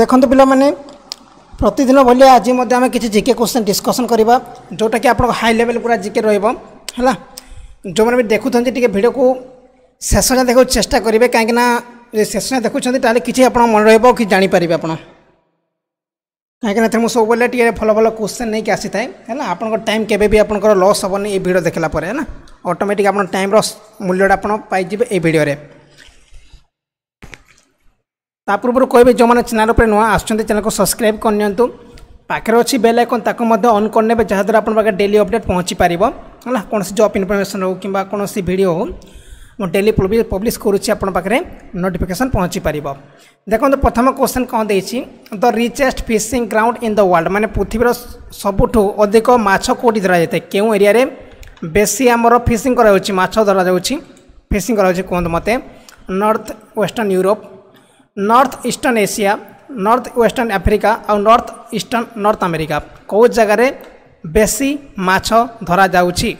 ଦେଖନ୍ତୁ ପିଲାମାନେ ପ୍ରତିଦିନ ଭଳି ଆଜି ମଧ୍ୟ ଆମେ କିଛି ଜିକେ କ୍ୱେଶ୍ଚନ୍ ଡିସ୍କସନ୍ କରିବା ଯେଉଁଟାକି ଆପଣଙ୍କ ହାଇ ଲେଭେଲ୍ ପୁରା ଜିକେ ରହିବ ହେଲା ଯେଉଁମାନେ ବି ଦେଖୁଛନ୍ତି ଟିକେ ଭିଡ଼ିଓକୁ ଶେଷ ଯାଏଁ ଦେଖିବାକୁ ଚେଷ୍ଟା କରିବେ କାହିଁକିନା ଯଦି ଶେଷ ଯାଏଁ ଦେଖୁଛନ୍ତି ତାହେଲେ କିଛି ଆପଣ ମନେ ରହିବ କି ଜାଣିପାରିବେ ଆପଣ କାହିଁକିନା ଏଥିରେ ମୁଁ ସବୁବେଳେ ଟିକେ ଭଲ ଭଲ କ୍ୱେଶ୍ଚନ୍ ନେଇକି ଆସିଥାଏ ହେଲା ଆପଣଙ୍କ ଟାଇମ୍ କେବେ ବି ଆପଣଙ୍କର ଲସ୍ ହେବନି ଏଇ ଭିଡ଼ିଓ ଦେଖିଲା ପରେ ହେଲା ଅଟୋମେଟିକ୍ ଆପଣ ଟାଇମ୍ର ମୂଲ୍ୟଟା ଆପଣ ପାଇଯିବେ ଏଇ ଭିଡ଼ିଓରେ ତା ପୂର୍ବରୁ କହିବେ ଯେଉଁମାନେ ଚ୍ୟାନେଲ୍ ଉପରେ ନୂଆ ଆସୁଛନ୍ତି ଚ୍ୟାନେଲ୍କୁ ସବସ୍କ୍ରାଇବ୍ କରିନିଅନ୍ତୁ ପାଖରେ ଅଛି ବେଲ୍ ଆଇକନ୍ ତାକୁ ମଧ୍ୟ ଅନ୍ କରିନେବେ ଯାହାଦ୍ୱାରା ଆପଣଙ୍କ ପାଖରେ ଡେଲି ଅପଡ଼େଟ୍ ପହଞ୍ଚିପାରିବ ହେଲା କୌଣସି ଜବ୍ ଇନଫର୍ମେସନ୍ ହେଉ କିମ୍ବା କୌଣସି ଭିଡ଼ିଓ ହେଉ ମୁଁ ଡେଲି ପବ୍ଲିଶ୍ କରୁଛି ଆପଣଙ୍କ ପାଖରେ ନୋଟିଫିକେସନ୍ ପହଞ୍ଚିପାରିବ ଦେଖନ୍ତୁ ପ୍ରଥମ କ୍ୱେଶ୍ଚନ୍ କ'ଣ ଦେଇଛି the richest fishing ground in the world ମାନେ ପୃଥିବୀର ସବୁଠୁ ଅଧିକ ମାଛ କେଉଁଠି ଧରାଯାଇଥାଏ କେଉଁ ଏରିଆରେ ବେଶୀ ଆମର ଫିସିଂ କରାଯାଉଛି ମାଛ ଧରାଯାଉଛି ଫିସିଂ କରାଯାଉଛି କୁହନ୍ତୁ ମୋତେ north western Europe north eastern Asia north western Africa ଆଉ ନର୍ଥ ଇଷ୍ଟର୍ଣ୍ଣ ନର୍ଥ ଆମେରିକା କେଉଁ ଜାଗାରେ ବେଶୀ ମାଛ ଧରାଯାଉଛି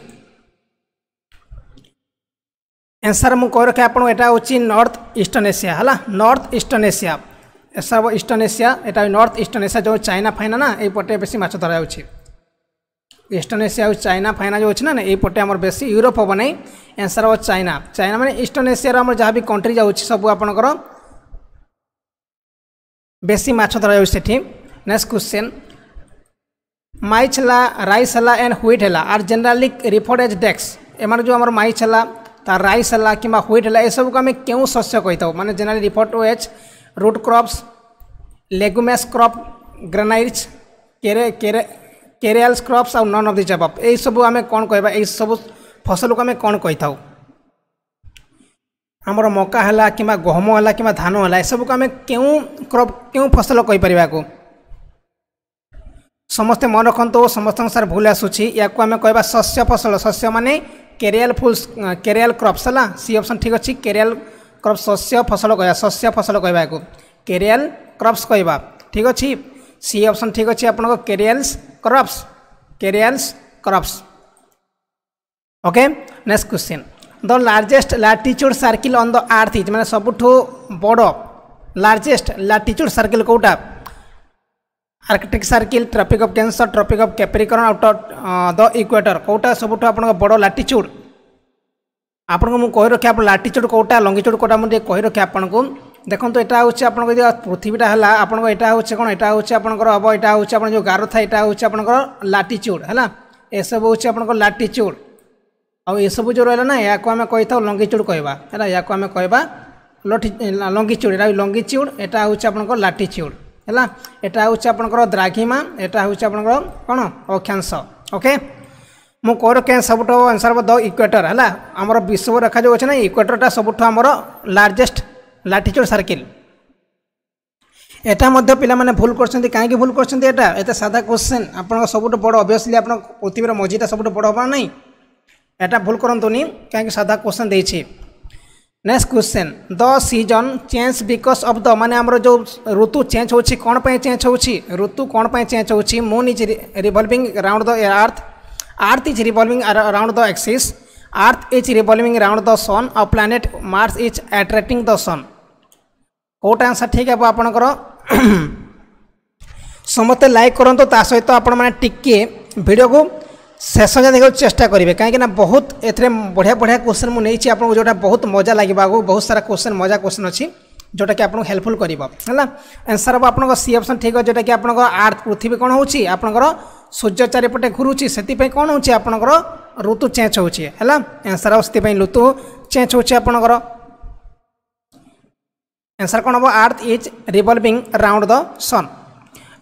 ଏନ୍ସର୍ ମୁଁ କହି ରଖେ ଆପଣଙ୍କୁ ଏଇଟା ହେଉଛି ନର୍ଥ ଇଷ୍ଟର୍ଣ୍ଣ ଏସିଆ ହେଲା ନର୍ଥ ଇଷ୍ଟର୍ଣ୍ଣ ଏସିଆ ଏସବୁ ଇଷ୍ଟର୍ଣ୍ଣ ଏସିଆ ଏଇଟା ନର୍ଥ ଇଷ୍ଟର୍ଣ୍ଣ ଏସିଆ ଯେଉଁ ଚାଇନା ଫାଇନା ନା ଏଇପଟେ ବେଶୀ ମାଛ ଧରାଯାଉଛି ଇଷ୍ଟର୍ଣ୍ଣ ଏସିଆ ଆଉ ଚାଇନା ଫାଇନା ଯେଉଁ ଅଛି ନା ଏଇପଟେ ଆମର ବେଶୀ ୟୁରୋପ ହେବ ନାହିଁ ଏନ୍ସର୍ ହେବ ଚାଇନା ଚାଇନା ମାନେ ଇଷ୍ଟର୍ଣ୍ଣ ଏସିଆର ଆମର ଯାହା ବି କଣ୍ଟ୍ରି ଯାଉଛି ସବୁ ଆପଣଙ୍କର বেশি মাছ ধরা যায় সেটি নেক্সট কোশ্চেন মাইচ হেলা রাইস হেলা এন্ড হুইট হেলা আর জেনারেলি রিফর্ড এজ ডেক্স এমার যে আমার মাইচ হেলা তার রাইস হেলা কিংবা হুইট হেলা এসবুক আমি কেউ শস্য কইতাও মানে generally referred to as root crops legumes crop grains কেরে কেরে কেরিয়াল ক্রপস আর নন অফ দিজ অফ এইসবু আমি କ'ଣ କହିବା ଏଇସବୁ ଫସଲକୁ ଆମେ କ'ଣ କହିଥାଉ ଆମର ମକା ହେଲା କିମ୍ବା ଗହମ ହେଲା କିମ୍ବା ଧାନ ହେଲା ଏସବୁକୁ ଆମେ କେଉଁ କ୍ରପ୍ କେଉଁ ଫସଲ କହିପାରିବାକୁ ସମସ୍ତେ ମନେ ରଖନ୍ତୁ ସମସ୍ତଙ୍କ ସାର୍ ଭୁଲ ଆସୁଛି ୟାକୁ ଆମେ କହିବା ଶସ୍ୟ ଫସଲ ଶସ୍ୟ ମାନେ କେରିଆଲ ଫୁଲ କେରିଆଲ କ୍ରପ୍ସ ହେଲା ସି ଅପସନ୍ ଠିକ୍ ଅଛି କେରିଆଲ କ୍ରପ୍ ଶସ୍ୟ ଫସଲ କହିବା ଶସ୍ୟ ଫସଲ କହିବା ୟାକୁ କେରିଆଲ କ୍ରପ୍ସ କହିବା ଠିକ୍ ଅଛି ସି ଅପସନ୍ ଠିକ୍ ଅଛି ଆପଣଙ୍କ cereals crops cereals crops okay next question the largest latitude circle on the earth is ମାନେ ସବୁଠୁ ବଡ଼ ଲାର୍ଜେଷ୍ଟ ଲାଟିଚ୍ୟୁଡ଼ ସାର୍କିଲ୍ କେଉଁଟା Arctic Circle Tropic of Cancer Tropic of Capricorn ଆଉ ଦ ଇକ୍ୱେଟର କେଉଁଟା ସବୁଠୁ ଆପଣଙ୍କ ବଡ଼ ଲାଟିଚ୍ୟୁଡ଼ ଆପଣଙ୍କୁ ମୁଁ କହି ରଖେ ଆପଣ ଲାଟିଚ୍ୟୁଡ଼ କେଉଁଟା ଲଙ୍ଗିଚ୍ୟୁଡ଼ କେଉଁଟା ମୁଁ ଟିକେ କହି ରଖେ ଆପଣଙ୍କୁ ଦେଖନ୍ତୁ ଏଇଟା ହେଉଛି ଆପଣଙ୍କ ଯଦି ପୃଥିବୀଟା ହେଲା ଆପଣଙ୍କ ଏଇଟା ହେଉଛି କ'ଣ ଏଇଟା ହେଉଛି ଆପଣଙ୍କର ହେବ ଏଇଟା ହେଉଛି ଆପଣ ଯେଉଁ ଗାର ଥାଏ ଏଇଟା ହେଉଛି ଆପଣଙ୍କର ଲାଟିଚ୍ୟୁଡ଼ ହେଲା ଏସବୁ ହେଉଛି ଆପଣଙ୍କର ଲାଟିଚ୍ୟୁଡ଼ ଆଉ ଏସବୁ ଯେଉଁ ରହିଲା ନା ଏହାକୁ ଆମେ କହିଥାଉ ଲଙ୍ଗିଚୁଡ଼ କହିବା ହେଲା ଏହାକୁ ଆମେ କହିବା ଲଠି ଲଙ୍ଗିଚୁଡ଼ ଏଇଟା ଲଙ୍ଗିଚ୍ୟୁଡ଼ ଏଇଟା ହେଉଛି ଆପଣଙ୍କର ଲାଟିଚ୍ୟୁଡ଼ ହେଲା ଏଇଟା ହେଉଛି ଆପଣଙ୍କର ଦ୍ରାଘିମା ଏଇଟା ହେଉଛି ଆପଣଙ୍କର କ'ଣ ଅକ୍ଷାଂଶ ଓକେ ମୁଁ କହିଲ କେଁ ସବୁଠୁ ଆନ୍ସର୍ ହେବ ଦ ଇକ୍ୱେଟର ହେଲା ଆମର ବିଶ୍ୱ ରଖାଯାଉଅଛି ନା ଇକ୍ୱେଟରଟା ସବୁଠୁ ଆମର ଲାର୍ଜେଷ୍ଟ ଲାଟିଚ୍ୟୁଡ଼ ସାର୍କିଲ୍ ଏଇଟା ମଧ୍ୟ ପିଲାମାନେ ଭୁଲ କରୁଛନ୍ତି କାହିଁକି ଭୁଲ କରୁଛନ୍ତି ଏଇଟା ଏତେ ସାଧା କୋଶ୍ଚିନ୍ ଆପଣଙ୍କ ସବୁଠୁ ବଡ଼ অবভিয়াসলি আপনার ପୃଥିବୀର ମଝିଟା ସବୁଠୁ ବଡ଼ ହେବ ନାହିଁ ଏଇଟା ଭୁଲ କରନ୍ତୁନି କାହିଁକି ସାଧା କ୍ୱେଶ୍ଚନ୍ ଦେଇଛି next question the season change because of the ମାନେ ଆମର ଯେଉଁ ଋତୁ ଚେଞ୍ଜ ହେଉଛି କ'ଣ ପାଇଁ ଚେଞ୍ଜ ହେଉଛି ଋତୁ କ'ଣ ପାଇଁ ଚେଞ୍ଜ ହେଉଛି moon is revolving round the earth earth is revolving round the axis earth is revolving round the sun ଆଉ planet Mars is attracting the sun କେଉଁଟା ଆନ୍ସର୍ ଠିକ୍ ହେବ ଆପଣଙ୍କର ସମସ୍ତେ ଲାଇକ୍ କରନ୍ତୁ ତା ସହିତ ଆପଣମାନେ ଟିକିଏ ଭିଡ଼ିଓକୁ ଶେଷ ଯାଏଁ ଦେଖିବାକୁ ଚେଷ୍ଟା କରିବେ କାହିଁକିନା ବହୁତ ଏଥିରେ ବଢ଼ିଆ ବଢ଼ିଆ କୋଶ୍ଚିନ୍ ମୁଁ ନେଇଛି ଆପଣଙ୍କୁ ଯେଉଁଟା ବହୁତ ମଜା ଲାଗିବ ଆଗକୁ ବହୁତ ସାରା କୋଶ୍ଚିନ୍ ମଜା କୋଶ୍ଚିନ୍ ଅଛି ଯେଉଁଟାକି ଆପଣଙ୍କୁ ହେଲ୍ପଫୁଲ୍ କରିବ ହେଲା ଆନ୍ସର୍ ହେବ ଆପଣଙ୍କ ସି ଅପ୍ସନ୍ ଠିକ୍ ଅଛି ଯେଉଁଟାକି ଆପଣଙ୍କର ଆର୍ଥ ପୃଥିବୀ କ'ଣ ହେଉଛି ଆପଣଙ୍କର ସୂର୍ଯ୍ୟ ଚାରିପଟେ ଘୁରୁଛି ସେଥିପାଇଁ କ'ଣ ହେଉଛି ଆପଣଙ୍କର ଋତୁ ଚେଞ୍ଜ ହେଉଛି ହେଲା ଆନ୍ସର୍ ହେବ ସେଥିପାଇଁ ଋତୁ ଚେଞ୍ଜ ହେଉଛି ଆପଣଙ୍କର ଆନ୍ସର୍ କ'ଣ ହେବ earth is revolving round the sun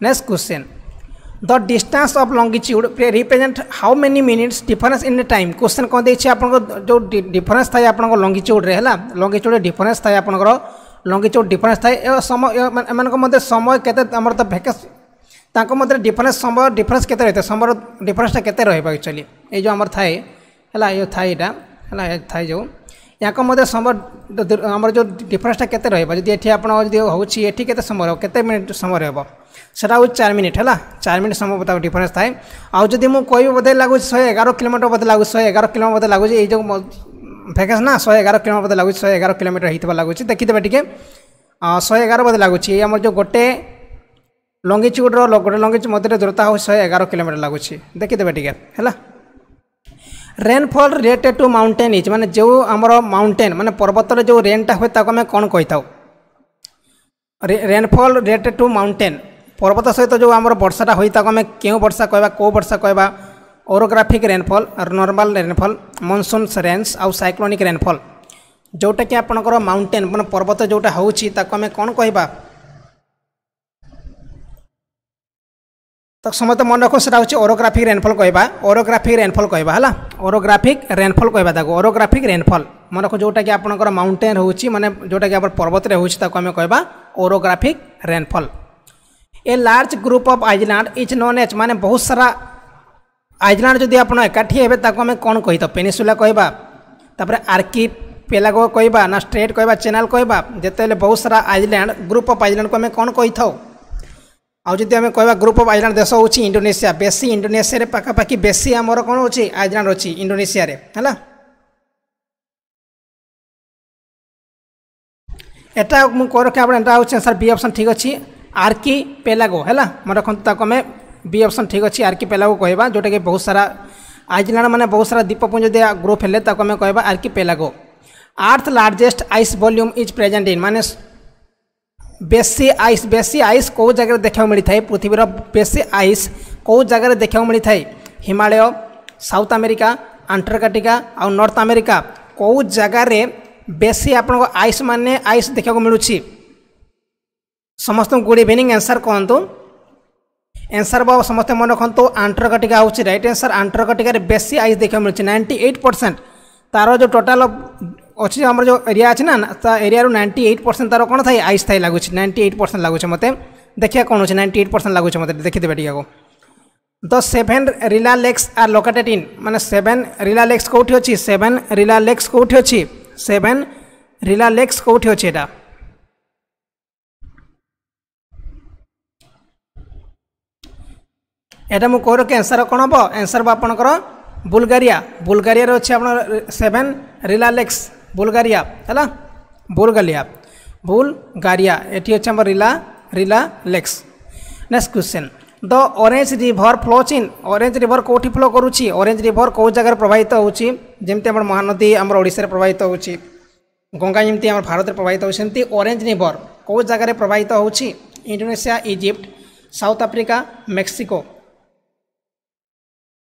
next question the distance of longitude represent how many minutes difference in time question कौन दे जो डिफरेंस थाए आप लंगिच्यूड है लंगिच्यूड डिफरेंस थाए आप लंगिच्यूड डिफरेंस थाए समय एम समय के भैकेस ତାଙ୍କ ମଧ୍ୟରେ ଡିଫରେନ୍ସ ସମୟ ଡିଫରେନ୍ସ କେତେ ରହିଥାଏ ସମୟର ଡିଫରେନ୍ସଟା କେତେ ରହିବ ଆକ୍ଚୁଆଲି ଏଇ ଯେଉଁ ଆମର ଥାଏ ହେଲା ଏ ଥାଏ ଏଇଟା ହେଲା ଥାଏ ଯେଉଁ ୟାଙ୍କ ମଧ୍ୟରେ ସମୟ ଆମର ଯେଉଁ ଡିଫରେନ୍ସଟା କେତେ ରହିବ ଯଦି ଏଠି ଆପଣ ଯଦି ହେଉଛି ଏଠି କେତେ ସମୟ ରହିବ କେତେ ମିନିଟ୍ ସମୟ ରହିବ সেটা হচ্ছে চার মিনিট ହେଲା ଚାରି ମିନିଟ୍ ସମୟ ତାକୁ ଡିଫରେନ୍ସ ଥାଏ ଆଉ ଯଦି ମୁଁ କହିବି ବୋଧେ ଲାଗୁଛି ଶହେ ଏଗାର କିଲୋମିଟର ବୋଧେ ଲାଗୁଛି ଶହେ ଏଗାର କିଲୋମିଟର ବୋଧେ ଲାଗୁଛି ଏଇ ଯେଉଁ ଭ୍ୟାକେନ୍ସ ନା ଶହେ ଏଗାର କିଲୋମିଟର ବୋଧେ ଲାଗୁଛି ଶହେ ଏଗାର କିଲୋମିଟର ହେଇଥିବା ଲାଗୁଛି ଦେଖିଦେବେ ଟିକେ ଶହେ ଏଗାର ବୋଧେ ଲାଗୁଛି ଏଇ ଆମର ଯେଉଁ ଗୋଟେ ଲଙ୍ଗିଚ୍ୟୁଡ଼୍ର ଗୋଟେ ଲଙ୍ଗିଚ୍ୟୁଡ଼୍ ମଧ୍ୟରେ ଦୂରତା ହେଉଛି ଶହେ ଏଗାର କିଲୋମିଟର ଲାଗୁଛି ଦେଖିଦେବେ ଟିକେ ହେଲା rainfall related to mountain is ମାନେ ଯେଉଁ ଆମର ମାଉଣ୍ଟେନ୍ ମାନେ ପର୍ବତରେ ଯେଉଁ ରେନ୍ଟା ହୁଏ ତାକୁ ଆମେ କ'ଣ କହିଥାଉ ରେନ୍ଫଲ୍ ରିଲେଟେଡ୍ ଟୁ ମାଉଣ୍ଟେନ୍ ପର୍ବତ ସହିତ ଯେଉଁ ଆମର ବର୍ଷାଟା ହୋଇଥାଏ ତାକୁ ଆମେ କେଉଁ ବର୍ଷା କହିବା କେଉଁ ବର୍ଷା କହିବା orographic rainfall normal rainfall monsoon rains ଆଉ ସାଇକ୍ଲୋନିକ୍ ରେନ୍ଫଲ୍ ଯେଉଁଟାକି ଆପଣଙ୍କର ମାଉଣ୍ଟେନ୍ ମାନେ ପର୍ବତ ଯେଉଁଟା ହେଉଛି ତାକୁ ଆମେ କ'ଣ କହିବା ତ ସମସ୍ତେ ମନେ ରଖ ସେଟା ହେଉଛି ଓରୋଗ୍ରାଫିକ୍ ରେନ୍ଫଲ୍ କହିବା ଓରୋଗ୍ରାଫିକ୍ ରେନ୍ଫଲ୍ କହିବା ହେଲା ଓରୋଗ୍ରାଫିକ୍ ରେନ୍ଫଲ୍ କହିବା ତାକୁ ଓରୋଗ୍ରାଫିକ୍ ରେନ୍ଫଲ୍ ମନେ ରଖ ଯେଉଁଟାକି ଆପଣଙ୍କର ମାଉଣ୍ଟେନ୍ ହେଉଛି ମାନେ ଯେଉଁଟାକି ଆମର ପର୍ବତରେ ହେଉଛି ତାକୁ ଆମେ କହିବା orographic rainfall a large group of island is known as মানে বহু সারা আইল্যান্ড যদি আপনার একাঠি হবে তাকে আমি কম কহিত পেনিসুলা কহবা তাপরে আর্কি পেলাগো কহবা না স্ট্রেট কহবা চ্যানেল কহবা যেতে বহু সারা আইল্যান্ড গ্রুপ অফ আইল্যান্ডকে আমি কম কই থাও আউ যদি আমি কহবা গ্রুপ অফ আইল্যান্ড দেশ হচ্ছে ইন্ডোনেসিয়া বেশি ইন্ডোনেসিয়ার পাখাপাখি বেশি আমার কোণ হচ্ছে আইল্যান্ড অছি ইন্ডোনেসিয়ার হ্যাঁ এটা মু কই রখে আপনার এটা হচ্ছে স্যার বি অপশন ঠিক আছে आर्की पेलागो है मन रखे बी अप्सन ठीक अच्छे आर्की पेलागो कह जोटा कि बहुत सारा आइसलैंड मैंने बहुत सारा द्वीपपुंज जब ग्रुप है आम कह archipelago earth largest ice volume is present in मानने बेसी आइस बेसी आइस कौ जगार देखा मिलता है पृथ्वीर बेसी आइस कौ जगार देखा मिलता है हिमालय साउथ आमेरिका आंटार्कटिका आउ नॉर्थ आमेरिका कौ जगार बेसी आपण आइस मान आइस देखा मिलूँ ସମସ୍ତଙ୍କୁ ଗୁଡ୍ ଇଭିନିଂ ଆନ୍ସର୍ କୁହନ୍ତୁ ଆନ୍ସର୍ ବାବୁ ସମସ୍ତେ ମନେ ରଖନ୍ତୁ ଆଣ୍ଟର୍କାଟିକା ହେଉଛି ରାଇଟ୍ ଆନ୍ସର୍ ଆଣ୍ଟର୍କାଟିକାରେ ବେଶୀ ଆଇସ୍ ଦେଖିବାକୁ ମିଳୁଛି ନାଇଣ୍ଟି ଏଇଟ୍ ପରସେଣ୍ଟ ତା'ର ଯେଉଁ ଟୋଟାଲ୍ ଅଛି ଆମର ଯେଉଁ ଏରିଆ ଅଛି ନା ତା ଏରିଆରୁ ନାଇଣ୍ଟି ଏଇଟ୍ ପରସେଣ୍ଟ ତା'ର କ'ଣ ଥାଏ ଆଇସ୍ ଥାଏ ଲାଗୁଛି ନାଇଣ୍ଟି ଏଇଟ୍ ପରସେଣ୍ଟ ଲାଗୁଛି ମୋତେ ଦେଖିବା କ'ଣ ହେଉଛି ନାଇଣ୍ଟି ଏଇଟ୍ ପରସେଣ୍ଟ ଲାଗୁଛି ମୋତେ ଦେଖିଦେବେ ଟିକେକୁ the seven Rila lakes are located in ମାନେ ସେଭେନ୍ ରିଲା ଲେକ୍ସ କେଉଁଠି ଅଛି ସେଭେନ୍ ରିଲା ଲେକ୍ସ କେଉଁଠି ଅଛି ସେଭେନ୍ ରିଲା ଲେକ୍ସ କେଉଁଠି ଅଛି ଏଇଟା এটা ମୁଁ କହିରଖେ ଆନ୍ସର୍ କ'ଣ ହେବ ଆନ୍ସର୍ ହେବ ଆପଣଙ୍କର ବୁଲଗାରିଆ ବୁଲଗାରିଆରେ ଅଛି ଆପଣ ସେଭେନ୍ ରିଲାଲେକ୍ସ ବୁଲଗାରିଆ ହେଲା ବୁଲଗାଲିଆ ବୁଲଗାରିଆ ଏଠି ଅଛି ଆମର Rila Rila lakes next question the Orange River flows in Orange River କେଉଁଠି ଫ୍ଲୋ କରୁଛି ଅରେଞ୍ଜ ରିଭର କେଉଁ ଜାଗାରେ ପ୍ରବାହିତ ହେଉଛି ଯେମିତି ଆମର ମହାନଦୀ ଆମର ଓଡ଼ିଶାରେ ପ୍ରବାହିତ ହେଉଛି ଗଙ୍ଗା ଯେମିତି ଆମର ଭାରତରେ ପ୍ରବାହିତ ହେଉଛି ସେମିତି ଅରେଞ୍ଜ ରିଭର କେଉଁ ଜାଗାରେ ପ୍ରବାହିତ ହେଉଛି Indonesia Egypt South Africa Mexico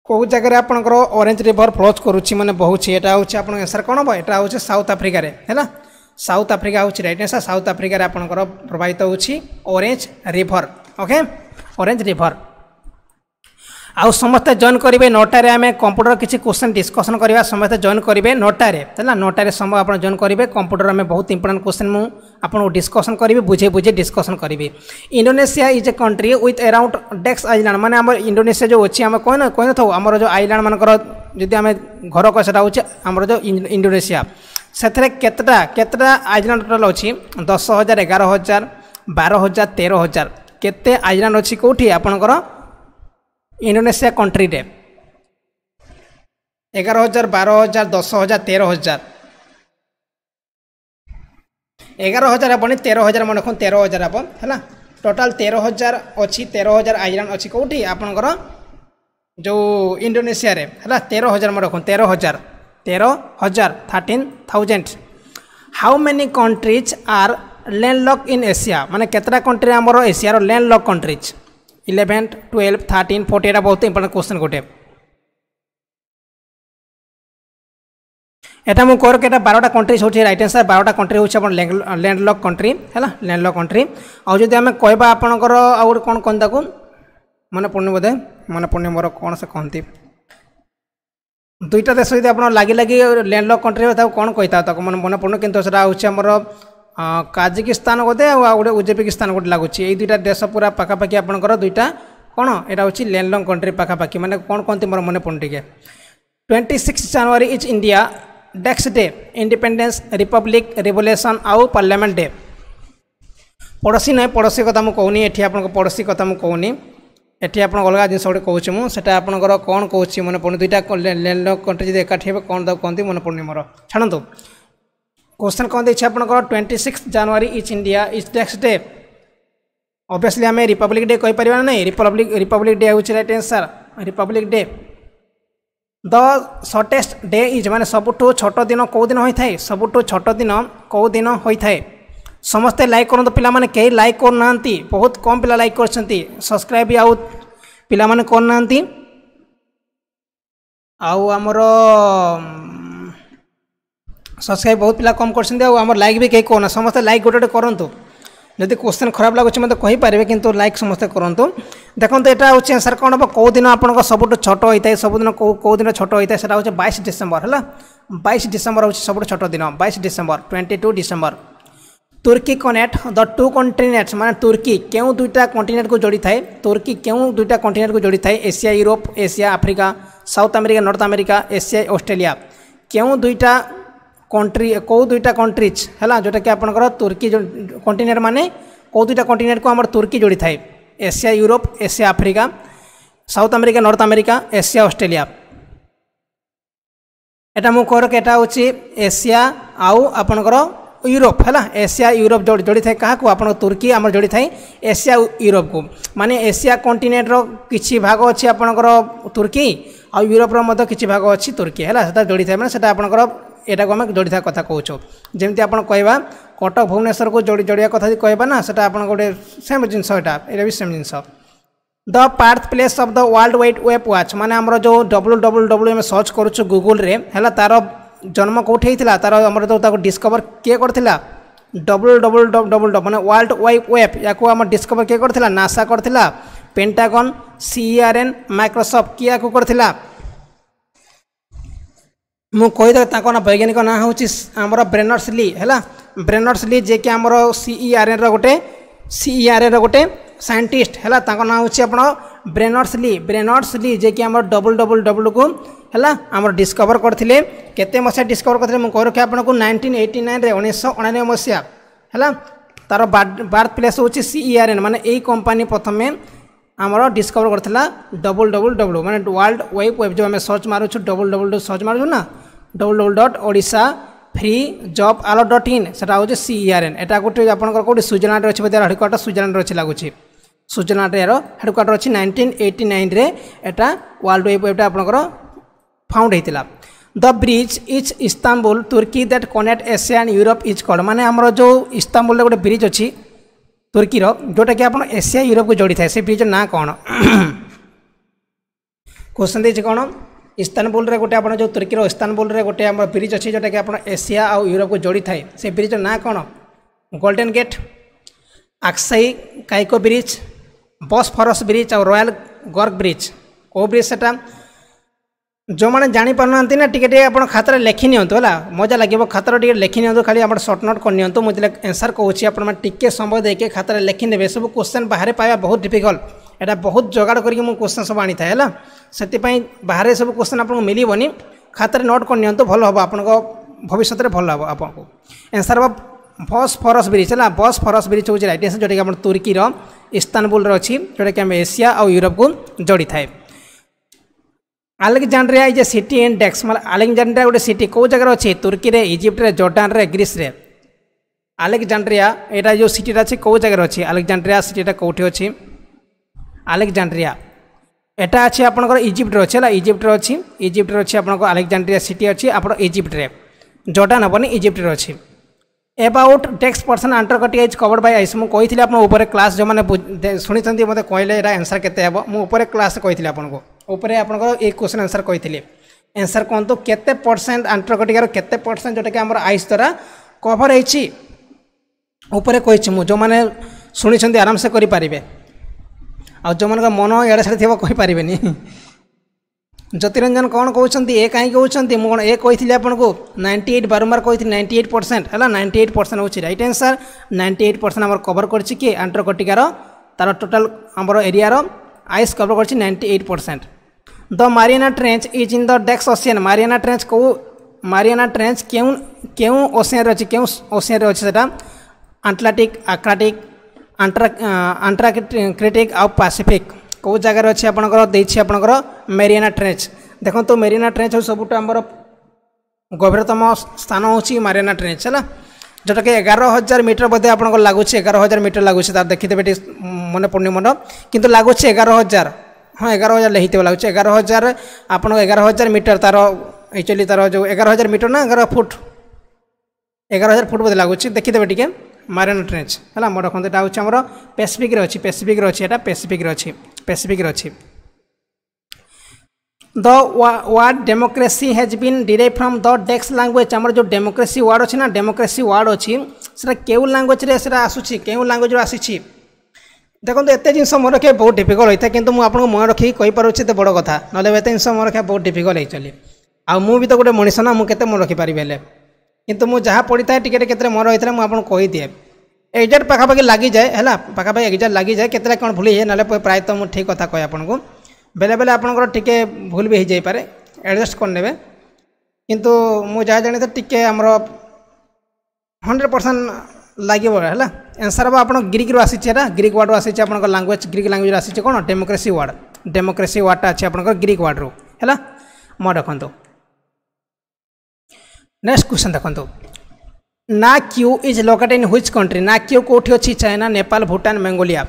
କେଉଁ ଜାଗାରେ ଆପଣଙ୍କର ଅରେଞ୍ଜ ରିଭର ଫ୍ଲୋଜ୍ କରୁଛି ମାନେ ବହୁଛି ଏଇଟା ହେଉଛି ଆପଣଙ୍କ ଆନ୍ସର୍ କ'ଣ ହେବ ଏଇଟା ହେଉଛି ସାଉଥ୍ ଆଫ୍ରିକାରେ ହେଲା ସାଉଥ୍ ଆଫ୍ରିକା ହେଉଛି ରାଇଟ୍ ଆନ୍ସର୍ ସାଉଥ୍ ଆଫ୍ରିକାରେ ଆପଣଙ୍କର ପ୍ରବାହିତ ହେଉଛି orange river okay orange river ଆଉ ସମସ୍ତେ ଜଏନ୍ କରିବେ ନଅଟାରେ ଆମେ କମ୍ପ୍ୟୁଟର କିଛି କୋଶ୍ଚିନ୍ ଡିସ୍କସନ୍ କରିବା ସମସ୍ତେ ଜଏନ୍ କରିବେ ନଅଟାରେ ହେଲା ନଅଟାରେ ସମୟ ଆପଣ ଜଏନ୍ କରିବେ କମ୍ପ୍ୟୁଟର ଆମେ ବହୁତ ଇମ୍ପୋର୍ଟାଣ୍ଟ କୋଶ୍ଚିନ୍ ମୁଁ ଆପଣଙ୍କୁ ଡିସ୍କସନ୍ କରିବି ବୁଝେଇ ବୁଝେଇ ଡିସ୍କସନ୍ କରିବି Indonesia is a country with around dash island ମାନେ ଆମର ଇଣ୍ଡୋନେସିଆ ଯେଉଁ ଅଛି ଆମେ କହିନ କହିନଥାଉ ଆମର ଯେଉଁ ଆଇଲ୍ୟାଣ୍ଡମାନଙ୍କର ଯଦି ଆମେ ଘର କହ ସେଟା ହେଉଛି ଆମର ଯେଉଁ ଇଣ୍ଡୋନେସିଆ ସେଥିରେ କେତେଟା କେତେଟା ଆଇଲ୍ୟାଣ୍ଡ ଟୋଟାଲ୍ ଅଛି ଦଶ ହଜାର ଏଗାର ହଜାର ବାର ହଜାର ତେର ହଜାର କେତେ ଆଇଲ୍ୟାଣ୍ଡ ଅଛି କେଉଁଠି ଆପଣଙ୍କର ইন্ডোনেশিয়া কন্ট্রিরে এগারো হাজার বারো হাজার দশ হাজার তেরো হাজার এগারো হাজার হবনি তেরো হাজার মনে রাখুন তেরো হাজার হব হ্যাঁ টোটাল তেরো হাজার অছি তেরো হাজার আইল্যান্ড অছি কোটি আপনার যে ইন্ডোনেসিয়ার হ্যাঁ তেরো হাজার মনে রাখুন তেরো হাজার তেরো হাজার thirteen thousand how many countries are landlock in Asia মানে কেতটা কন্ট্রি আমার এসিয়ার landlock countries eleventh twelve thirteen forty एटा बहुत इंपोर्टां क्वेश्चन गोटे এটা মু কর এটা বারোটা কন্ট্রি হচ্ছে রাইট আনসার বারোটা কন্ট্রি হচ্ছে আপনার ল্যান্ডলক কন্ট্রি হ্যাঁ ল্যান্ডলক কন্ট্রি আউ যদি আমি কহবা আপনার আউ গোটে কোণ কহন তাকে মনে পড়ুনি বোধে মনে পড়ুনি মোর কোণ সে কহতি দুইটা দেশ যদি আপনার লাগি লাগি ল্যান্ডলক কন্ট্রি তাকে কোণ কই তাকে মনে মনে পড়ুনি কিন্তু সেটা হচ্ছে আমার काजिकिस्तान ବୋଧେ ଆଉ ଗୋଟେ ଉଜବେକିସ୍ତାନ ଗୋଟେ ଲାଗୁଛି दुईटा ଦୁଇଟା ଦେଶ ପୁରା ପାଖାପାଖି दुईटा कौन କ'ଣ ଏଇଟା ହେଉଛି ଲ୍ୟାଣ୍ଡଲଙ୍ଗ୍ କଣ୍ଟ୍ରି ପାଖାପାଖି ମାନେ କ'ଣ କହନ୍ତି ମୋର ମନେ ପଡ଼ୁନି ଟିକେ twenty six January is dash day independence republic revolution आउ पार्लियामेंट डे पड़ोशी ना पड़ोशी कथा मुझे कहनी आप पड़ोशी कथा मुझे कहनी आप अलग जिन गोटे कहूँ मुझे आपंकर कौन कहूँ मन पड़े दुईटा लैंडलक कंट्री जब एकाठी हे कौन कहते मन पड़े मोर छाड़ू क्वेश्चन कौन देखिए आप twenty six January is India is dash day obviously आम रिपब्लिक डे कहीपर ना नहीं रिपब्लिक रिपब्लिक डे हूँ right answer republic day the shortest day is मैंने सबुठ छोट दिन कौ दिन होता है सबुठ छोट दिन कौ दिन होता है समस्ते लाइक करूँ पे कई लाइक କରୁନାହାନ୍ତି बहुत कम पिला लाइक कर सब्सक्राइब ବି ଆଉ ପିଲାମାନେ କରୁନାହାନ୍ତି ଆଉ ସବସ୍କ୍ରାଇବ୍ ବହୁତ ପିଲା କମ୍ କରିଛନ୍ତି ଆଉ ଆମର ଲାଇକ୍ ବି କେହି କରୁନା ସମସ୍ତେ ଲାଇକ୍ ଗୋଟେ ଗୋଟେ କରନ୍ତୁ ଯଦି କ୍ୱେଶ୍ଚନ୍ ଖରାପ ଲାଗୁଛି ମୋତେ କହିପାରିବେ କିନ୍ତୁ ଲାଇକ୍ ସମସ୍ତେ କରନ୍ତୁ ଦେଖନ୍ତୁ ଏଇଟା ହେଉଛି ଆନ୍ସର୍ କ'ଣ ହେବ କେଉଁ ଦିନ ଆପଣଙ୍କ ସବୁଠୁ ଛୋଟ ହୋଇଥାଏ ସବୁଦିନ କେଉଁ କେଉଁ ଦିନ ଛୋଟ ହୋଇଥାଏ ସେଇଟା ହେଉଛି ବାଇଶ ଡିସେମ୍ବର ହେଲା ବାଇଶ ଡିସେମ୍ବର ହେଉଛି ସବୁଠୁ ଛୋଟ ଦିନ ବାଇଶ December twenty two December Turkey connect the two continents ମାନେ ତୁର୍କୀ କେଉଁ ଦୁଇଟା କଣ୍ଟିନେଣ୍ଟକୁ ଯୋଡ଼ିଥାଏ ତୁର୍କୀ କେଉଁ ଦୁଇଟା କଣ୍ଟିନେଣ୍ଟକୁ ଯୋଡ଼ିଥାଏ Asia Europe Asia Africa South America North America Asia Australia କେଉଁ ଦୁଇଟା कंट्री कौ दुईटा कंट्रीज है जोटा कि आपंकर तुर्की कंटिनेट माने कौ दुईटा कंटिनेट को आम तुर्की जोड़ी थाए Asia Europe Asia Africa south America north America Asia Australia এটা মু কর এটা হচ্ছে এশিয়া আউ আপনার ইউরোপ হল এশিয়া ইউরোপ যোড়ি থাকে কাহকু আপনার তুর্কি আমার যোড়ি থাকে এশিয়া ইউরোপ কু মানে এশিয়া কন্টিনেটর কিছু ভাগ অছি আপনার তুর্কি আউ ইউরোপর মধ্যে কিছু ভাগ অছি তুর্কি হল সেটা যোড়ি থাকে মানে সেটা আপনার ଏଇଟାକୁ ଆମେ ଯୋଡ଼ିଥିବା କଥା କହୁଛୁ ଯେମିତି ଆପଣ କହିବା କଟକ ଭୁବନେଶ୍ୱରକୁ ଯୋଡ଼ି ଯୋଡ଼ିବା କଥା ଯଦି କହିବା ନା ସେଇଟା ଆପଣ ଗୋଟେ ସେମ୍ ଜିନିଷ ଏଇଟା ଏଇଟା ବି ସେମ୍ ଜିନିଷ the birthplace of the world wide web was ମାନେ ଆମର ଯେଉଁ ଡବ୍ଲୁ ଡବ୍ଲୁ ଡବ୍ଲୁ ଆମେ ସର୍ଚ୍ଚ କରୁଛୁ ଗୁଗୁଲରେ ହେଲା ତା'ର ଜନ୍ମ କେଉଁଠି ହେଇଥିଲା ତା'ର ଆମର ଯେଉଁ ତାକୁ ଡିସ୍କଭର କିଏ କରିଥିଲା ଡବ୍ଲୁ ଡବ୍ଲୁ ଡବ୍ଲୁ ଡବ୍ଲୁ ମାନେ ୱାର୍ଲଡ଼ ୱାଇଡ଼ ୱେବ୍ ୟାକୁ ଆମର ଡିସ୍କଭର କିଏ କରିଥିଲା ନାସା କରିଥିଲା ପେଣ୍ଟାଗନ୍ ସିଆର୍ଏନ୍ ମାଇକ୍ରୋସଫ୍ଟ କିଏ ୟାକୁ କରିଥିଲା ମୁଁ କହିଦେଲେ ତାଙ୍କ ନାଁ ବୈଜ୍ଞାନିକ ନାଁ ହେଉଛି ଆମର ବ୍ରେନର୍ସ ଲି ହେଲା ବ୍ରେନର୍ସ ଲି ଯିଏକି ଆମର ସିଇଆର୍ଏନ୍ର ଗୋଟେ ସିଇଆର୍ଏନ୍ର ଗୋଟେ ସାଇଣ୍ଟିଷ୍ଟ ହେଲା ତାଙ୍କ ନାଁ ହେଉଛି ଆପଣ ବ୍ରେନର୍ସ ଲି ବ୍ରେନର୍ସ ଲି ଯିଏକି ଆମର ଡବଲ ଡବଲ୍ ଡବଲ୍କୁ ହେଲା ଆମର ଡିସ୍କଭର କରିଥିଲେ କେତେ ମସିହା ଡିସ୍କଭର କରିଥିଲେ ମୁଁ କହିରଖେ ଆପଣଙ୍କୁ ନାଇଣ୍ଟିନ୍ ଏଇଟି ନାଇନ୍ରେ ଉଣେଇଶହ ଅଣାନବେ ମସିହା ହେଲା ତାର ବାର୍ଥ ପ୍ଲେସ୍ ହେଉଛି ସିଇଆର୍ଏନ୍ ମାନେ ଏଇ କମ୍ପାନୀ ପ୍ରଥମେ ଆମର ଡିସ୍କଭର କରିଥିଲା ଡବଲ ଡବଲ ଡବଲ୍ ମାନେ ୱାର୍ଲଡ଼ ୱାଇବ୍ ୱେବ୍ ଯେଉଁ ଆମେ ସର୍ଚ୍ଚ ମାରୁଛୁ ଡବଲ ଡବଲ ଡବଲ୍ ସର୍ଚ୍ଚ ମାରୁଛୁ ନା double double dot Odisha free job আলো ডট ইন সেটা হচ্ছে সিইআরএন এটা গোটে আপনার কোটি সুজনাটে অছে বোধ হেডকোয়ার্টার সুজনাটে অছে লাগুছে সুজনাটে এর হেডকোয়ার্টার অছে নাইনটিন এইটি নাইনরে এটা ওয়ার্ল্ড ওয়েব ওয়েবটা আপনার ফাউন্ড হয়েছিল the bridge is Istanbul Turkey that connect Asia and Europe is called মানে আমার যে ইস্তাম্বুলের গোটে ব্রিজ অছি তুর্কির যেটাকি আপনার এসিয়া ইউরোপকে যোড়ি থাকে সে ব্রিজর না কোণ কোশ্চেন দিয়েছে কোণ इस्तानबुल गोटे आप जो तुर्की इस्तानबुल गोटे आम ब्रिज अच्छे जोटा कि आप एसिया आउ यूरोप को जोड़ी थाए से ब्रिजर ना कौन गोल्डेन गेट आक्साई कैको ब्रिज बस फरस ब्रिज आउ रयाल गर्ग ब्रिज को ब्रिज से जो मैंने जापार ना टे आप खातर लिखि निला मजा लगे खातर टे लिखि खाली आप सर्टनट कर निर्तुँ मुझे एनसर कहूँ आप टे समय देखिए खातर लिखिने सब क्वेश्चन बाहर पाया बहुत डिफिकल्ट এটা বহুত যোগাড় করি মু কোশ্চেন সব আনি থাকে হল সেপাই বাহারে সব কোশ্চেন আপনার মিলবনি খাতারে নোট করে নিহত ভাল হব আপনার ভবিষ্যতের ভাল হব আপনার এনসার হব ফসফরস ব্রিজ হল ফরস ব্রিজ হচ্ছে রাইট আনসার যেটাকি আপনার তুর্কির ইস্তানবুলর অছি যেটাকি আমি এসিয়া আউ ইউরোপকু জড়ি থাকে Alexandria is a city in dash মানে আলেকজান্ড্রিয়া গোটে সিটি কেউ জায়গার অছে তুর্কিরে ইজিপ্টরে জর্ডানরে গ্রিসরে আলেকজান্ড্রিয়া এটা যে সিটিটা আছে কেউ জায়গার অছে আলেকজান্ড্রিয়া সিটিটা কোটি অছে আলেকজান্ড্রিয়া এটা আছে আপনার ইজিপ্টর অছে হল ইজিপ্টর অছি ইজিপ্টর অছি আপনার আলেকজান্ড্রিয়া সিটি অছি আপনার ইজিপ্টরে জর্ডান হবনি ইজিপ্টর অছি about dash percent Antarctic is covered by ice মু কইলি আপনার উপরে ক্লাস যে শুনেছেন মতো কহিলে এটা আনসার কেতে হব মু উপরে ক্লাস কইলি আপনার উপরে আপনার এই কোশ্চেন আনসার কইলি আনসার কুহতু কেতে পরসেন্ট আন্টর্কটিকার কেতে পরসেন্ট যেটাকি আমার আইস দ্বারা কভর হয়েছি উপরে কইছি মু যে শুনেছেন আরামসে করে পারিবে ଆଉ ଯେଉଁମାନଙ୍କ ମନ ଇଆଡ଼େ ସିଆଡ଼େ ଥିବ କହିପାରିବେନି ଜ୍ୟୋତିରଞ୍ଜନ କ'ଣ କହୁଛନ୍ତି ଏ କାହିଁକି କହୁଛନ୍ତି ମୁଁ କ'ଣ ଏ କହିଥିଲି ଆପଣଙ୍କୁ ନାଇଣ୍ଟି ଏଇଟ୍ ବାରମ୍ବାର କହିଥିଲି ନାଇଣ୍ଟି ଏଇଟ୍ ପରସେଣ୍ଟ ହେଲା ନାଇଣ୍ଟି ଏଇଟ୍ ପରସେଣ୍ଟ ହେଉଛି right answer ninety eight percent ଆମର କଭର୍ କରିଛି କି ଆଣ୍ଟ୍ରକଟିକାର ତା'ର ଟୋଟାଲ୍ ଆମର ଏରିଆର ଆଇସ୍ କଭର୍ କରିଛି ninety eight percent the Mariana trench is in the dash ocean Mariana trench କେଉଁ ମାରିଆନା ଟ୍ରେଞ୍ଚ କେଉଁ କେଉଁ ଓସିଆନ୍ରେ ଅଛି କେଉଁ ଓସିଆନ୍ରେ ଅଛି ସେଇଟା ଆଣ୍ଟଲାଟିକ୍ ଆଟ୍ଲାଟିକ୍ ଆଣ୍ଟ୍ରା ଆଣ୍ଟ୍ରାକ୍ରିଟିକ୍ ଆଉ ପାସିଫିକ୍ କେଉଁ ଜାଗାରେ ଅଛି ଆପଣଙ୍କର ଦେଇଛି ଆପଣଙ୍କର ମେରିଆନା ଟ୍ରେଞ୍ଚ ଦେଖନ୍ତୁ ମେରିଆନା ଟ୍ରେଞ୍ଚ ହେଉଛି ସବୁଠୁ ଆମର ଗଭୀରତମ ସ୍ଥାନ ହେଉଛି ମାରିଆନା ଟ୍ରେଞ୍ଚ ହେଲା ଯେଉଁଟାକି ଏଗାର ହଜାର ମିଟର ବୋଧେ ଆପଣଙ୍କର ଲାଗୁଛି ଏଗାର ହଜାର ମିଟର ଲାଗୁଛି ତାର ଦେଖିଦେବେ ଟିକେ ମନେ ପଡ଼ୁନି ମନ କିନ୍ତୁ ଲାଗୁଛି ଏଗାର ହଜାର ହଁ ଏଗାର ହଜାର ଲେଖିଥିବ ଲାଗୁଛି ଏଗାର ହଜାର ଆପଣଙ୍କ ଏଗାର ହଜାର ମିଟର ତାର ଏକ୍ଚୁଆଲି ତାର ଯେଉଁ ଏଗାର ହଜାର ମିଟର ନା ଏଗାର ଫୁଟ ଏଗାର ହଜାର ଫୁଟ ବୋଧେ ଲାଗୁଛି ଦେଖିଦେବେ ଟିକେ ମ୍ୟାରିନ୍ ଟ୍ରେଞ୍ଚ୍ ହେଲା ଆମର ରଖନ୍ତୁ ଏଇଟା ହେଉଛି ଆମର ପେସିଫିକ୍ରେ ଅଛି ପେସିଫିକ୍ରେ ଅଛି ଏଇଟା ପେସିଫିକ୍ରେ ଅଛି ପେସିଫିକ୍ରେ ଅଛି the word democracy has been derived from the dash language ଆମର ଯେଉଁ ଡେମୋକ୍ରେସି ୱାର୍ଡ଼ ଅଛି ନା ଡେମୋକ୍ରେସି ୱାର୍ଡ଼ ଅଛି সেটা কেউ ল্যাঙ্গুয়েজে সেটা আসুছি কেউ ল্যাঙ্গুয়েজে আসিছি দেখুন এত জিনিস মনে রক্ষা বহু ডিফিকল্ট হয়ে থাকে কিন্তু আপনার মনে রক্ষি কইপারুছি এত বড় কথা নহলে এত জিনিস মনে রক্ষা বহু ডিফিকল্ট হয়েছিল আউ মু তো গোটে মনিষ না মু কেতে মনে রক্ষিপারি হলে কিন্তু ମୁଁ ଯାହା ପଢ଼ିଥାଏ ଟିକେ କେତେବେଳେ ମନେ ରହିଥିଲା ମୁଁ ଆପଣଙ୍କୁ କହିଦିଏ ଏକ୍ଜାକ୍ଟ ପାଖାପାଖି ଲାଗିଯାଏ ହେଲା ପାଖାପାଖି ଏକ୍ଜାକ୍ଟ ଲାଗିଯାଏ କେତେବେଳେ କ'ଣ ଭୁଲ ହେଇଯାଏ ନହେଲେ ପ୍ରାୟତଃ ମୁଁ ଠିକ୍ କଥା କହେ ଆପଣଙ୍କୁ ବେଳେ ବେଳେ ଆପଣଙ୍କର ଟିକେ ଭୁଲ ବି ହେଇଯାଇପାରେ ଆଡ଼ଜଷ୍ଟ କରିନେବେ କିନ୍ତୁ ମୁଁ ଯାହା ଜାଣିଥାଏ ଟିକେ ଆମର ହଣ୍ଡ୍ରେଡ଼ ପରସେଣ୍ଟ ଲାଗିବ ହେଲା ଏନ୍ସର୍ ହେବ ଆପଣ ଗ୍ରୀକ୍ରୁ ଆସିଛି ହେଲା ଗ୍ରୀକ୍ ୱାର୍ଡ଼ରୁ ଆସିଛି ଆପଣଙ୍କ ଲାଙ୍ଗୁଏଜ୍ ଗ୍ରୀକ୍ ଲାଙ୍ଗୁଏଜ୍ ଆସିଛି କ'ଣ ଡେମୋକ୍ରେସି ୱାର୍ଡ଼ ଡେମୋକ୍ରେସି ୱାର୍ଡ଼ଟା ଅଛି ଆପଣଙ୍କର ଗ୍ରୀକ୍ ୱାର୍ଡ଼ରୁ ହେଲା ମନେ ରଖନ୍ତୁ ନେକ୍ସଟ କ୍ୱେଶ୍ଚନ୍ ଦେଖନ୍ତୁ ନା Q is located in which country ନା କ୍ୟୁ କେଉଁଠି ଅଛି ଚାଇନା ନେପାଳ ଭୁଟାନ ମଙ୍ଗୋଲିଆ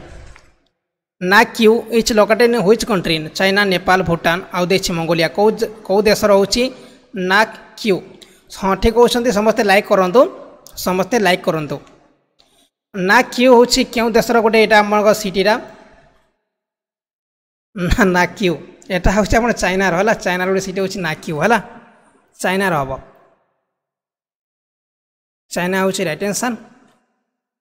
ନା Q is located in which country China Nepal Bhutan ଆଉ ଦେଇଛି ମଙ୍ଗୋଲିଆ କେଉଁ କେଉଁ ଦେଶ ରହୁଛି ନା କ୍ୟୁ ହଁ ଠିକ୍ କହୁଛନ୍ତି ସମସ୍ତେ ଲାଇକ୍ କରନ୍ତୁ ସମସ୍ତେ ଲାଇକ୍ କରନ୍ତୁ ନା କ୍ୟୁ ହେଉଛି କେଉଁ ଦେଶର ଗୋଟେ ଏଇଟା ଆମର ସିଟିଟା ନା ନା କ୍ୟୁ ଏଇଟା ହେଉଛି ଆପଣ ଚାଇନାର ହେଲା ଚାଇନାର ଗୋଟେ ସିଟି ହେଉଛି ନା କ୍ୟୁ ହେଲା ଚାଇନାର ହେବ चाइना हूँ रईटेनसन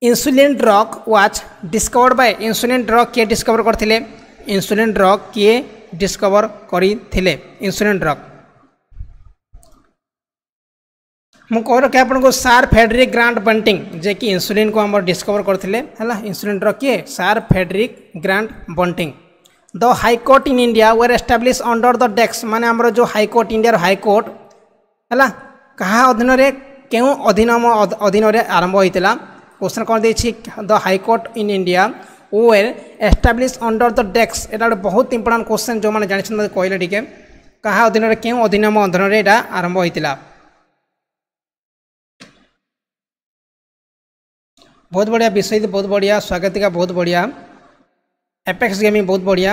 insulin drug which discovered by insulin drug किए डिस्कवर करते इन्सुलीन ड्रग किए डिस्कवर कर इन्सुलीन ड्रग मुझे कह रखे को सार फेड्रिक ग्रांड बंटिंग जे कि इन्सुलीन को आम डिस्कवर करते इन्सुलीन ड्रग किए sir Frederick Grant Banting the high court in India were establish under the dash मान आम जो हाइकोर्ट इंडिया हाइकोर्ट है क्या अधीन କେଉଁ ଅଧିନିୟମ ଅଧୀନରେ ଆରମ୍ଭ ହୋଇଥିଲା କୋଶ୍ଚିନ୍ କ'ଣ ଦେଇଛି the high court in India were establish under the dash ଏଇଟା ଗୋଟେ ବହୁତ ଇମ୍ପୋର୍ଟାଣ୍ଟ କୋଶ୍ଚିନ୍ ଯେଉଁମାନେ ଜାଣିଛନ୍ତି କହିଲେ ଟିକେ କାହା ଅଧୀନରେ କେଉଁ ଅଧିନିୟମ ଅଧୀନରେ ଏଇଟା ଆରମ୍ଭ ହୋଇଥିଲା ବହୁତ ବଢ଼ିଆ ବିଷୟ ବହୁତ ବଢ଼ିଆ ସ୍ୱାଗତିକା ବହୁତ ବଢ଼ିଆ ଏପେକ୍ସ ଗେମିଂ ବହୁତ ବଢ଼ିଆ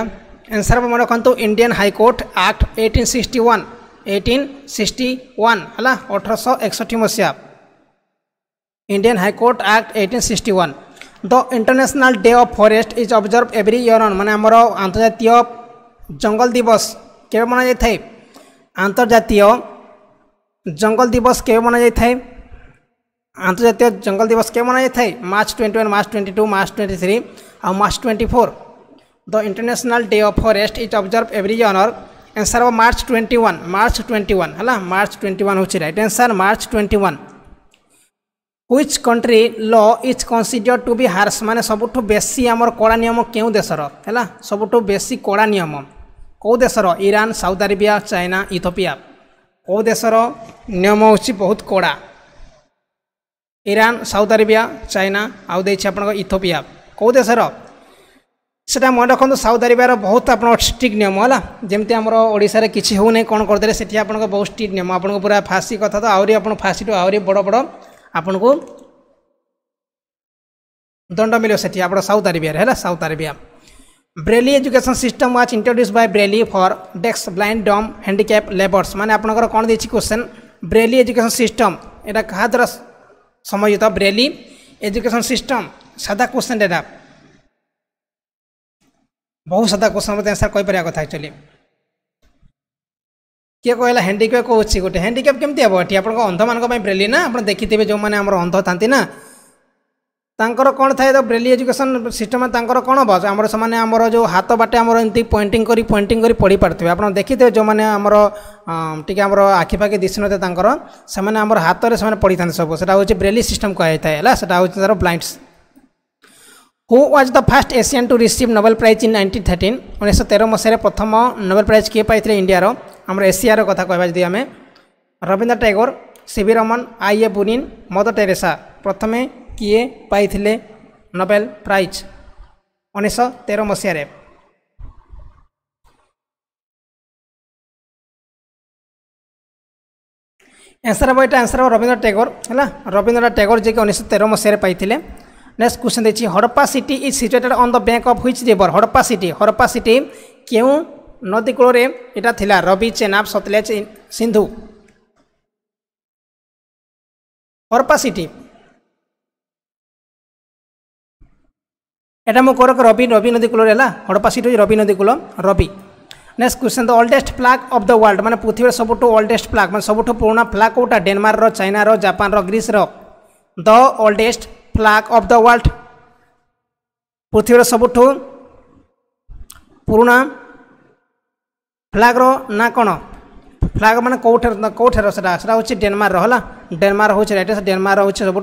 ଆନ୍ସର୍ ମନେ ରଖନ୍ତୁ Indian high court act eighteen sixty one eighteen sixty one ହେଲା ଅଠରଶହ ଏକଷଠି ମସିହା Indian high court act eighteen sixty one the international day of forest is observe every year on ମାନେ ଆମର ଆନ୍ତର୍ଜାତୀୟ ଜଙ୍ଗଲ ଦିବସ କେବେ ମନାଯାଇଥାଏ ଆନ୍ତର୍ଜାତୀୟ ଜଙ୍ଗଲ ଦିବସ କେବେ ମନାଯାଇଥାଏ ଆନ୍ତର୍ଜାତୀୟ ଜଙ୍ଗଲ ଦିବସ କେବେ ମନାଯାଇଥାଏ March twenty one March twenty two March twenty three ଆଉ March twenty four the international day of forest is observe every year answer हम March twenty one March twenty one है मार्च ट्वेंटी वन हूँ right answer March twenty one which country ल is consider to be horse मान सबुठ बेसी आमर कड़ा नियम क्यों देशर है सबुठ बेसी कड़ा नियम कौ देशर Iran Saudi Arabia China Ethiopia कौ देशर नियम हूँ बहुत कड़ा ईरान साउथ आरबिया चाइना आउ दे आपको इथोपिया कौ देशर সেটা মনে রাখন্তু সাউথ আরবিয়ার বহুত আপনার স্ট্রিক্ট নিয়ম হল যেমি আমার ওড়শার কিছু হো না কোণ করেদেলে সেটি আপনার বহু স্ট্রিক্ট নিয়ম আপনার পুরা ফাঁসি কথা তো আহরি আপনার ফাঁসি টু আহরি বড় বড় আপনার দণ্ড মিলিব সেটি আপনার সাউথ আরবিয়ার হল Saudi Arabia Braille education system was introduce by Braille for dash blind dumb handicap labours মানে আপনার কোণ দিয়েছি কোশ্চেন ব্রেলি এজুকেশন সিস্টম এটা কাহা দ্বারা সময়োজিত ব্রেলি এজুকেশন সিস্টম সাদা কোশ্চেন এটা ବହୁତ ସାଧା କୋଶ୍ଚିନ୍ ମଧ୍ୟ ଆନ୍ସର୍ କହିପାରିବା କଥା ଆକ୍ଚୁଆଲି କିଏ କହିଲା ହ୍ୟାଣ୍ଡିକ୍ୟାପ୍ କହୁଛି ଗୋଟେ ହ୍ୟାଣ୍ଡିକ୍ୟାପ୍ କେମିତି ହେବ ଏଠି ଆପଣଙ୍କ ଅନ୍ଧମାନଙ୍କ ପାଇଁ ବ୍ରେଲି ନା ଆପଣ ଦେଖିଥିବେ ଯେଉଁମାନେ ଆମର ଅନ୍ଧ ଥାନ୍ତି ନା ତାଙ୍କର କ'ଣ ଥାଏ ତ ବ୍ରେଲି ଏଜୁକେସନ୍ ସିଷ୍ଟମ୍ ତାଙ୍କର କ'ଣ ହେବ ଆମର ସେମାନେ ଆମର ଯେଉଁ ହାତ ବାଟେ ଆମର ଏମିତି ପଏଣ୍ଟିଂ କରି ପଏଣ୍ଟିଂ କରି ପଢ଼ିପାରୁଥିବେ ଆପଣ ଦେଖିଥିବେ ଯେଉଁମାନେ ଆମର ଟିକେ ଆମର ଆଖିପାଖି ଦିଶୁନଥାଏ ତାଙ୍କର ସେମାନେ ଆମର ହାତରେ ସେମାନେ ପଢ଼ିଥାନ୍ତି ସବୁ ସେଇଟା ହେଉଛି ବ୍ରେଲି ସିଷ୍ଟମ୍ କୁହାଯାଇଥାଏ ହେଲା ସେଇଟା ହେଉଛି ତା'ର blinds who was the first Asian to receive Nobel prize in nineteen thirteen ଉଣେଇଶହ ତେର ମସିହାରେ ପ୍ରଥମ ନୋବେଲ୍ ପ୍ରାଇଜ୍ କିଏ ପାଇଥିଲେ ଇଣ୍ଡିଆର ଆମର ଏସିଆର କଥା କହିବା ଯଦି ଆମେ Rabindra Tagore C V Raman I A Bunin Mother Teresa ପ୍ରଥମେ କିଏ ପାଇଥିଲେ ନୋବେଲ୍ ପ୍ରାଇଜ୍ ଉଣେଇଶହ ତେର ମସିହାରେ ଆନ୍ସର୍ ହେବ ଏଇଟା ଆନ୍ସର୍ ହେବ ରବୀନ୍ଦ୍ର ଟେଗୋର ହେଲା ରବୀନ୍ଦ୍ର ଟେଗୋର ଯିଏକି ଉଣେଇଶହ ତେର ମସିହାରେ ପାଇଥିଲେ ନେକ୍ସଟ କ୍ୱେଶ୍ଚନ୍ ଦେଇଛି Harappa city is situated on the bank of which river Harappa city Harappa city କେଉଁ ନଦୀ କୂଳରେ ଏଇଟା ଥିଲା ରବି ଚେନାବ ସତଲେଜ ସିନ୍ଧୁ ହରପା ସିଟି ଏଇଟା ମୁଁ କରକ ରବି ରବି ନଦୀ କୂଳରେ ହେଲା ହଡ଼ପା ସିଟି ରବି ନଦୀ କୂଳ Ravi next question the oldest flag of the world ମାନେ ପୃଥିବୀର ସବୁଠୁ ଓଲ୍ଡେଷ୍ଟ ଫ୍ଲାଗ୍ ମାନେ ସବୁଠୁ ପୁରୁଣା ଫ୍ଲାଗ୍ କେଉଁଟା ଡେନମାର୍କର ଚାଇନାର ଜାପାନର ଗ୍ରୀସ୍ର the oldest flag of the world पृथ्वीर सबुठ पुणा फ्लाग्र ना कौन फ्लाग मान कौटे कौटे डेनमार्क है डेनमार्क हूँ रईट डेनमार्क हूँ सब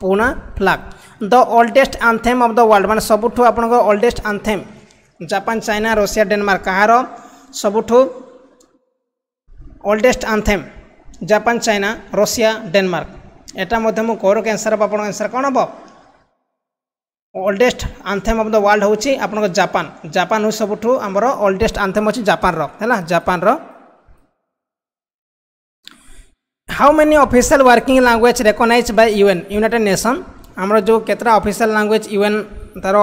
Pune flag the oldest anthem of the world मान सब आप oldest anthem Japan China Russia Denmark कह सबुठ oldest anthem Japan China Russia Denmark ଏଇଟା ମଧ୍ୟ ମୁଁ କୋର କ୍ୟାନ୍ସର ହେବ ଆପଣଙ୍କ ଆନ୍ସର କ'ଣ ହେବ oldest anthem of the world ହେଉଛି ଆପଣଙ୍କ ଜାପାନ ଜାପାନ ହେଉଛି ସବୁଠୁ ଆମର ଓଲ୍ଡେଷ୍ଟ ଆନ୍ଥେମ୍ ଅଛି ଜାପାନର ହେଲା ଜାପାନର how many official working language recognise by UN United Nation ଆମର ଯେଉଁ କେତେଟା ଅଫିସିଆଲ ଲାଙ୍ଗୁଏଜ ୟୁଏନ୍ ତା'ର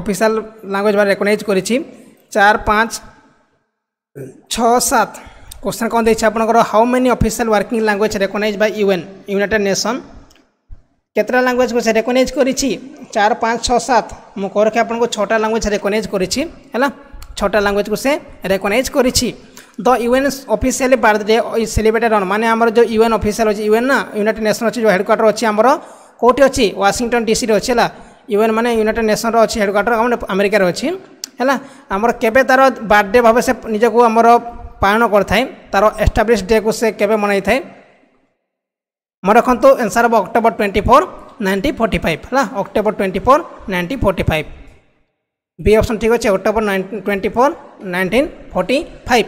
ଅଫିସିଆଲ ଲାଙ୍ଗୁଏଜ ବା ରେକଗ୍ନାଇଜ୍ କରିଛି ଚାରି ପାଞ୍ଚ ଛଅ ସାତ কোশ্চেন কম দিয়েছে আপনার how many official working language recognize by UN United Nation কেতটা language সে রেকগনাইজ করেছি চার পাঁচ ছ সাত মু করকে আপনার ছটা ল্যাঙ্গুয়েজ রেকগনাইজ করেছি হল ছটা ল্যাঙ্গুয়েজ সে রেকগনাইজ করেছি the UN officially birthday celebrated on মানে আমার যে ইউএন অফিসিয়াল অছে ইউএন না ইউনাইটেড নেসন অছে যে হেডকোয়ার্টার অছে আমার কোটি অছে ওয়াশিংটন ডিসিরে অছে হল ইউএন মানে ইউনাইটেড নেসনর অছে হেডকোয়ার্টার আমার আমেরিকার অছে হল আমার কেবে তার বার্থডে ভাবে সে নিজকে আমার ପାଳନ କରିଥାଏ ତା'ର ଏଷ୍ଟାବ୍ଲିଶ୍ ଡେ'କୁ ସେ କେବେ ମନେଇଥାଏ ମନେ ରଖନ୍ତୁ ଏନ୍ସର୍ ହେବ October twenty four nineteen forty five ହେଲା October twenty four nineteen forty five B option ଠିକ୍ ଅଛି October nineteen twenty four nineteen forty five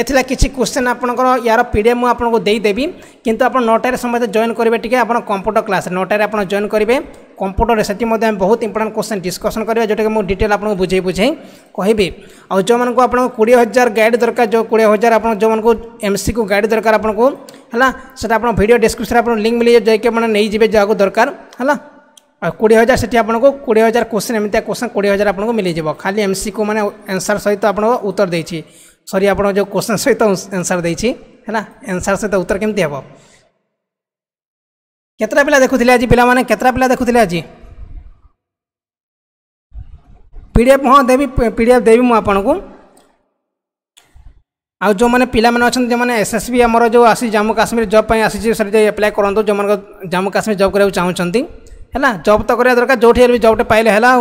ଏଥିଲା କିଛି କ୍ୱେଶ୍ଚନ୍ ଆପଣଙ୍କର ୟାର ପି ଡି ଏଫ୍ ମୁଁ ଆପଣଙ୍କୁ ଦେଇଦେବି କିନ୍ତୁ ଆପଣ ନଅଟାରେ ସମସ୍ତେ ଜଏନ୍ କରିବେ ଟିକେ ଆପଣ କମ୍ପ୍ୟୁଟର କ୍ଲାସ୍ ନଅଟାରେ ଆପଣ ଜଏନ୍ କରିବେ କମ୍ପ୍ୟୁଟରରେ ସେଠି ମଧ୍ୟ ଆମେ ବହୁତ ଇମ୍ପୋର୍ଟାଣ୍ଟ କ୍ୱେଶ୍ଚନ୍ ଡିସ୍କସନ୍ କରିବା ଯେଉଁଟାକି ମୁଁ ଡିଟେଲ୍ ଆପଣଙ୍କୁ ବୁଝେଇ ବୁଝେଇ କହିବି ଆଉ ଯେଉଁମାନଙ୍କୁ ଆପଣଙ୍କୁ କୋଡ଼ିଏ ହଜାର ଗାଇଡ଼୍ ଦରକାର ଯେଉଁ କୋଡ଼ିଏ ହଜାର ଆପଣ ଯେଉଁମାନଙ୍କୁ ଏମ୍ ସିକୁ ଗାଇଡ଼୍ ଦରକାର ଆପଣଙ୍କୁ ହେଲା ସେଟା ଆପଣ ଭିଡ଼ିଓ ଡିସ୍କ୍ରିପ୍ସନ୍ରେ ଆପଣଙ୍କୁ ଲିଙ୍କ୍ ମିଳିଯିବ ଯାଇକି ଆପଣ ନେଇଯିବେ ଯାହାକୁ ଦରକାର ହେଲା ଆଉ କୋଡ଼ିଏ ହଜାର ସେଠି ଆପଣଙ୍କୁ କୋଡ଼ିଏ ହଜାର କ୍ୱେଶ୍ଚନ୍ ଏମିତିଆ କ୍ୱେଶ୍ଚନ୍ କୋଡ଼ିଏ ହଜାର ଆପଣଙ୍କୁ ମିଳିଯିବ ଖାଲି ଏମ୍ ସିକୁ ମାନେ ଆନ୍ସର୍ ସହିତ ଆପଣଙ୍କ ଉତ୍ତର ଦେଇଛି सरी आप क्वेश्चन सहित आंसर देछि हैला आंसर सहित उत्तर केमती हे केतरा पिला देखुथिले आज पिला माने पिला देखुथिले आज पीडीएफ हां देबी पीडीएफ देवी मु आपण को आउ जो मैंने पिला मैंने अच्छा जो मैंने एस एसएसबी आम जो आम्मू काश्मीर जब पई आसी सर जे जो मन जम्मू काश्मीर जब करबा चाहू छंती हैला तो करया दरकार जोठी जॉब टे पाइले हैला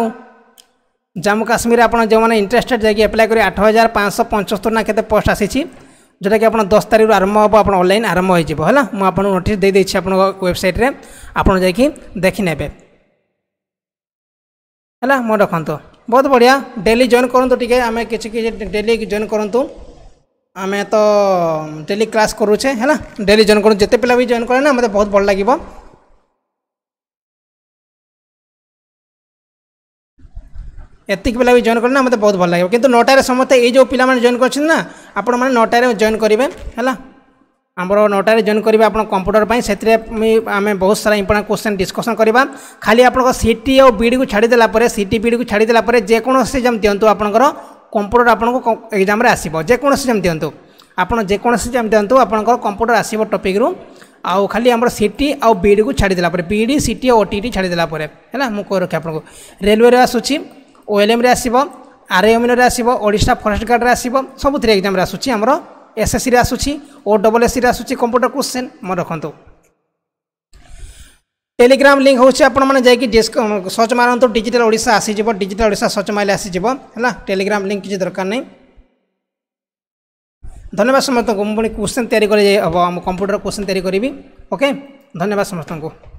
ଜାମ୍ମୁ କାଶ୍ମୀର ଆପଣ ଯେଉଁମାନେ ଇଣ୍ଟରେଷ୍ଟେଡ୍ ଯାଇକି ଆପ୍ଲାଏ କରି ଆଠ ହଜାର ପାଞ୍ଚଶହ ପଞ୍ଚସ୍ତରୀ ନା କେତେ ପୋଷ୍ଟ ଆସିଛି ଯେଉଁଟାକି ଆପଣ ଦଶ ତାରିଖରୁ ଆରମ୍ଭ ହେବ ଆପଣ ଅନଲାଇନ୍ ଆରମ୍ଭ ହୋଇଯିବ ହେଲା ମୁଁ ଆପଣଙ୍କୁ ନୋଟିସ୍ ଦେଇଦେଇଛି ଆପଣଙ୍କ ୱେବସାଇଟ୍ରେ ଆପଣ ଯାଇକି ଦେଖିନେବେ ହେଲା ମୁଁ ରଖନ୍ତୁ ବହୁତ ବଢ଼ିଆ ଡେଲି ଜଏନ୍ କରନ୍ତୁ ଟିକେ ଆମେ କିଛି କିଛି ଡେଲି ଜଏନ୍ କରନ୍ତୁ ଆମେ ତ ଡେଲି କ୍ଲାସ୍ କରୁଛେ ହେଲା ଡେଲି ଜଏନ୍ କରନ୍ତୁ ଯେତେ ପିଲା ବି ଜଏନ୍ କରେ ନା ମୋତେ ବହୁତ ଭଲ ଲାଗିବ ଏତିକି ପିଲା ବି ଜଏନ୍ କଲେ ନା ମୋତେ ବହୁତ ଭଲ ଲାଗିବ କିନ୍ତୁ ନଅଟାରେ ସମସ୍ତେ ଏଇ ଯେଉଁ ପିଲାମାନେ ଜଏନ୍ କରିଛନ୍ତି ନା ଆପଣମାନେ ନଅଟାରେ ଜଏନ୍ କରିବେ ହେଲା ଆମର ନଅଟାରେ ଜଏନ୍ କରିବେ ଆପଣ କମ୍ପ୍ୟୁଟର ପାଇଁ ସେଥିରେ ଆମେ ବହୁତ ସାରା ଇମ୍ପୋର୍ଟାଣ୍ଟ କ୍ୱେଶ୍ଚନ୍ ଡିସ୍କସନ୍ କରିବା ଖାଲି ଆପଣଙ୍କ ସିଟି ଆଉ ବିଡ଼ିକୁ ଛାଡ଼ିଦେଲା ପରେ ସିଟି ବିଡ଼ିକୁ ଛାଡ଼ିଦେଲା ପରେ ଯେକୌଣସି ଏକ୍ଜାମ୍ ଦିଅନ୍ତୁ ଆପଣଙ୍କର କମ୍ପ୍ୟୁଟର ଆପଣଙ୍କୁ ଏକ୍ଜାମ୍ରେ ଆସିବ ଯେକୌଣସି ଏକ୍ଜାମ୍ ଦିଅନ୍ତୁ ଆପଣ ଯେକୌଣସି ଏକ୍ଜାମ୍ ଦିଅନ୍ତୁ ଆପଣଙ୍କର କମ୍ପ୍ୟୁଟର ଆସିବ ଟପିକ୍ରୁ ଆଉ ଖାଲି ଆମର ସିଟି ଆଉ ବିଡ଼ିକୁ ଛାଡ଼ିଦେଲା ପରେ ବିଡ଼ି ସିଟି ଆଉ ଓଟିଇଟି ଛାଡ଼ିଦେଲା ପରେ ହେଲା ମୁଁ କହି ରଖେ ଆପଣଙ୍କୁ ରେଲୱେରେ ଆସୁଛି ଓଏଲ୍ଏମ୍ରେ ଆସିବ ଆର୍ଏଏମ୍ଏଲ୍ରେ ଆସିବ ଓଡ଼ିଶା ଫରେଷ୍ଟ ଗାର୍ଡ଼ରେ ଆସିବ ସବୁଥିରେ ଏକ୍ଜାମ୍ରେ ଆସୁଛି ଆମର ଏସ୍ଏସ୍ସିରେ ଆସୁଛି ଓ ଡବଲ୍ ଏସ୍ସିରେ ଆସୁଛି କମ୍ପ୍ୟୁଟର কোশ্চেন ମନେ ରଖନ୍ତୁ টেলিগ্রাম লিঙ্ক হচ্ছে আপনার যাই সর্চ মারতু ডিজিটাল ওড়শা আসিযোগ ডিজিটাল ওড়শা সর্চ মারলে আসিযোগ হল টেলিগ্রাম লিঙ্ক কিছু দরকার নাই ধন্যবাদ সমস্ত পুঁ কোশ্চেন তৈরি করে হব আমি কম্পুটর কোশ্চেন তৈরি করবি ওকে ধন্যবাদ সমস্ত